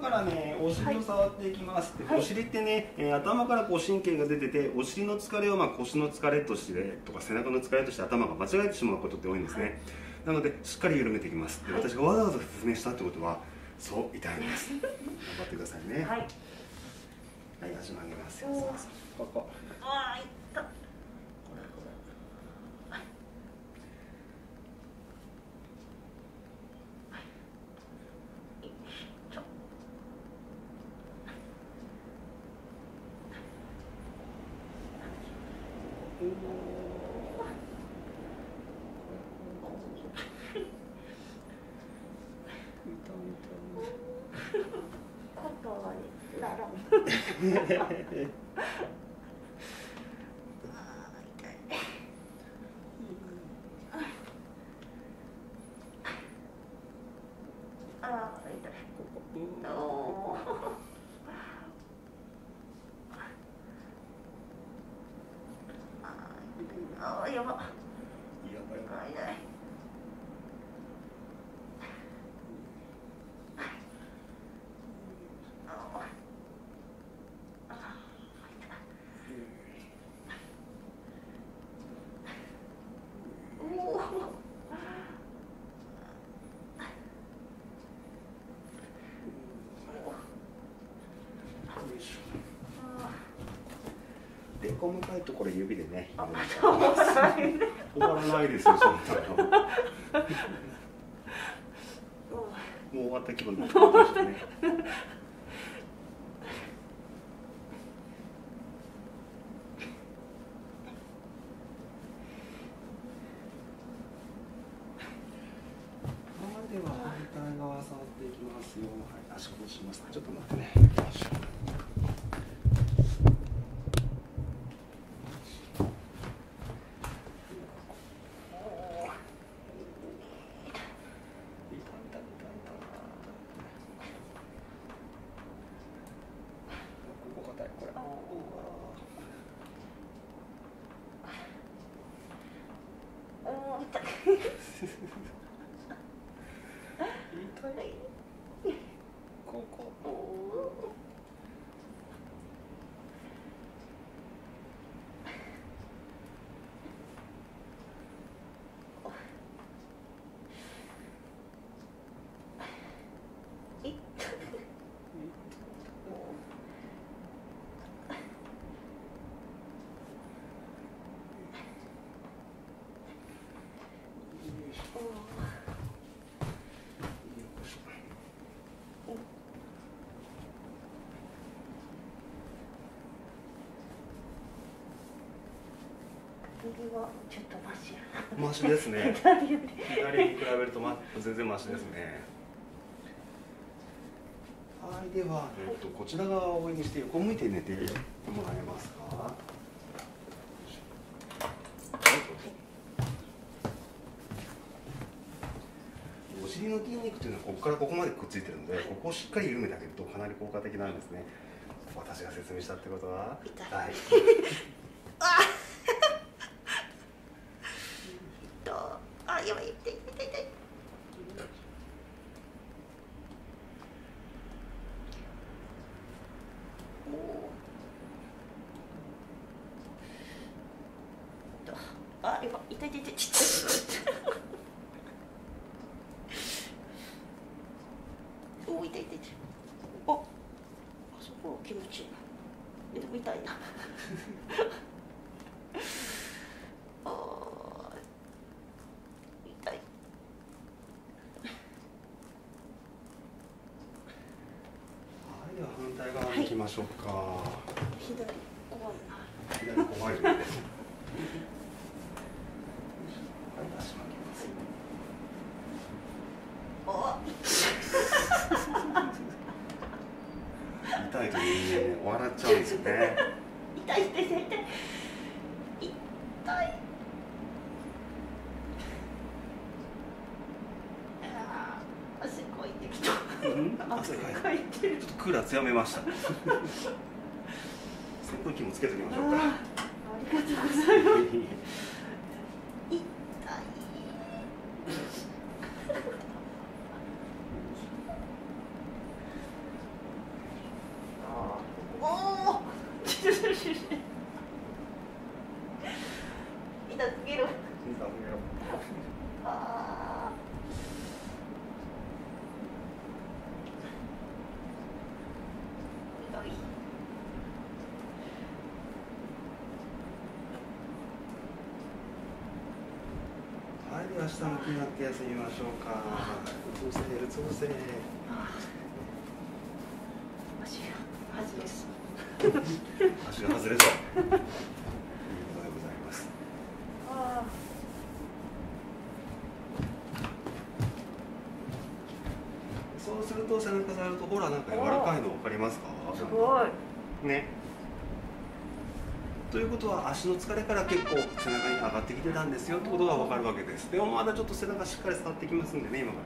からねお尻を触っていきます、はい、お尻ってね、えー、頭からこう神経が出ててお尻の疲れをまあ腰の疲れとしてとか背中の疲れとして頭が間違えてしまうことって多いんですね、はい、なのでしっかり緩めていきますで私がわざわざ説明したってことはそう痛いんです。頑張ってくださいね。はい、はい、足曲げますよ。ここ。ああいったこれこれはいああ痛い。やば。やばいこ向かいとこれ指でね終わらないですよ そんなのもう終わった気分になってましたね では反対側触っていきますよ。はい、足戻します。ちょっと待ってね。右はちょっとマシやマシですね。左に比べると、ま、全然マシですね、はいでは、えっと、こちら側を上にして横向いて寝てもらえますか？お尻の筋肉というのはここからここまでくっついてるのでここをしっかり緩めてあげるとかなり効果的なんですね。私が説明したってことは。痛い、はいやばい痛い痛い痛いばい痛い痛い痛いお痛い痛い痛いあ、あそこ気持ちい。いなでも痛いな。ましょうか左怖いな左怖いです痛いと人間笑っちゃうんですよね。痛い痛い痛い。痛い。痛い汗かいてきた。汗かいてる。ちょっとクーラー強めました。扇風機もつけときましょうかありがとうございます痛い痛すぎる。あー。痛い。はい、では下向きになって休みましょうか。うつ伏せ、うつ伏せ。あー。足が恥です足が外れそう。ということでございます。あそうすると背中触るとほらなんか柔らかいの分かりますか？ーすごい。ね。ということは足の疲れから結構背中に上がってきてたんですよってことが分かるわけです。でもまだちょっと背中しっかり伝わってきますんでね今から